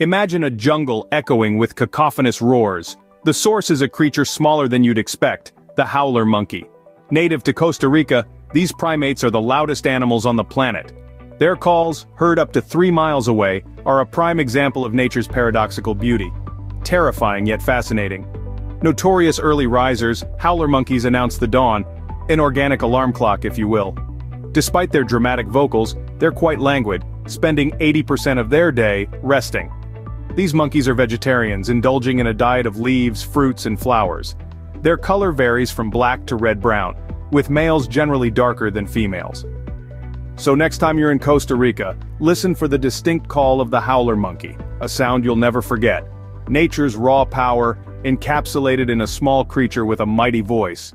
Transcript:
Imagine a jungle echoing with cacophonous roars. The source is a creature smaller than you'd expect, the howler monkey. Native to Costa Rica, these primates are the loudest animals on the planet. Their calls, heard up to three miles away, are a prime example of nature's paradoxical beauty. Terrifying yet fascinating. Notorious early risers, howler monkeys announce the dawn, an organic alarm clock if you will. Despite their dramatic vocals, they're quite languid, spending 80% of their day resting. These monkeys are vegetarians, indulging in a diet of leaves, fruits, and flowers. Their color varies from black to red-brown, with males generally darker than females. So next time you're in Costa Rica, listen for the distinct call of the howler monkey, a sound you'll never forget. Nature's raw power, encapsulated in a small creature with a mighty voice.